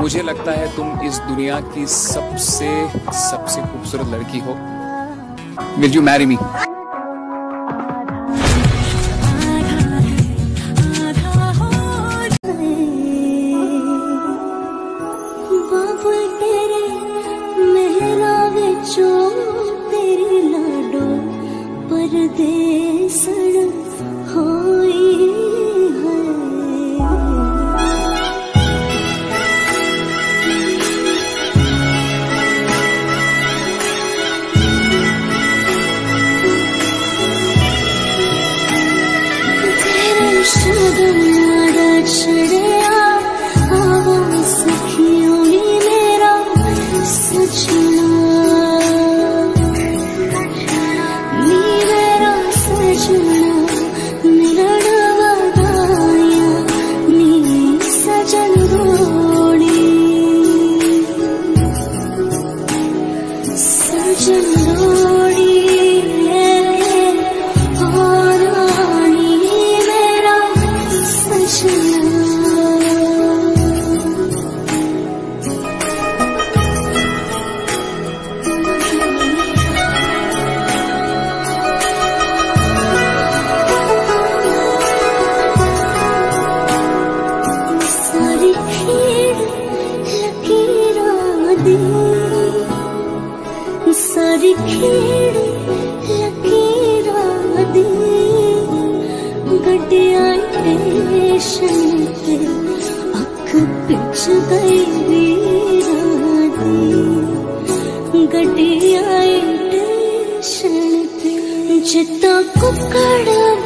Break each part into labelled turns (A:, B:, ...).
A: मुझे लगता है तुम इस दुनिया की सबसे सबसे खूबसूरत लड़की हो। विल यू मैरी मी
B: तेरे लाडो सरखेड़ लकीरा दे गड्डिया पेशन ते अख पिछ गई वीरा दे गड्डिया पेशन ते जिता कुकड़ा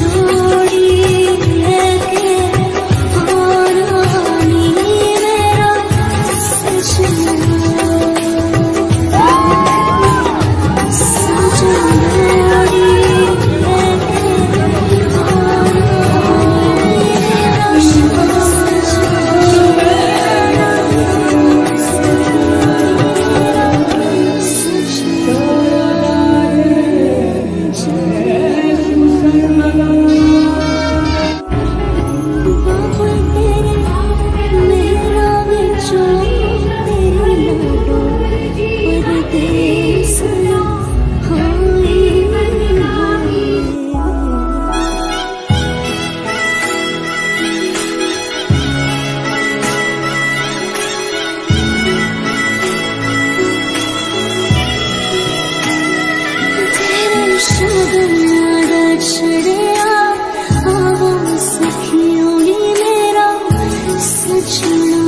B: You.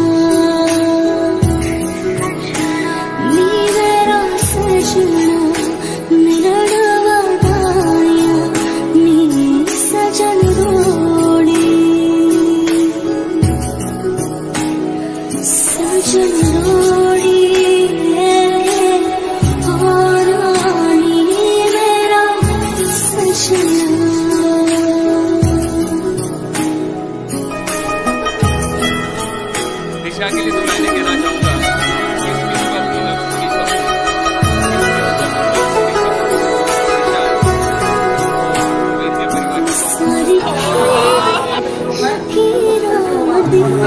A: दिशा के लिए मैं कहना चाहूँगा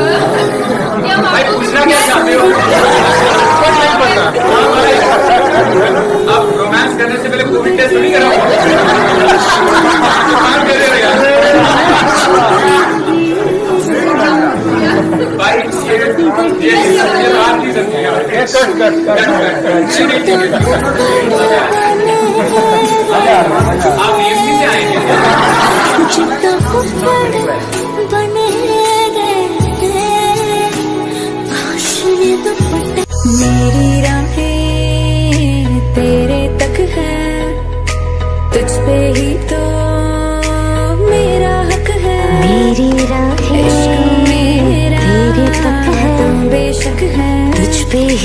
B: भाई पूछना क्या चाहते हो आप
A: रोमांस करने से पहले
B: कोविड टेस्ट नहीं करा आप
A: यूपी
B: से भाषण दुपट्टे
C: मेरी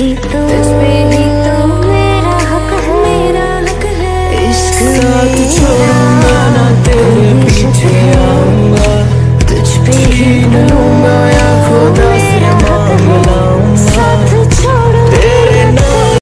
D: besito.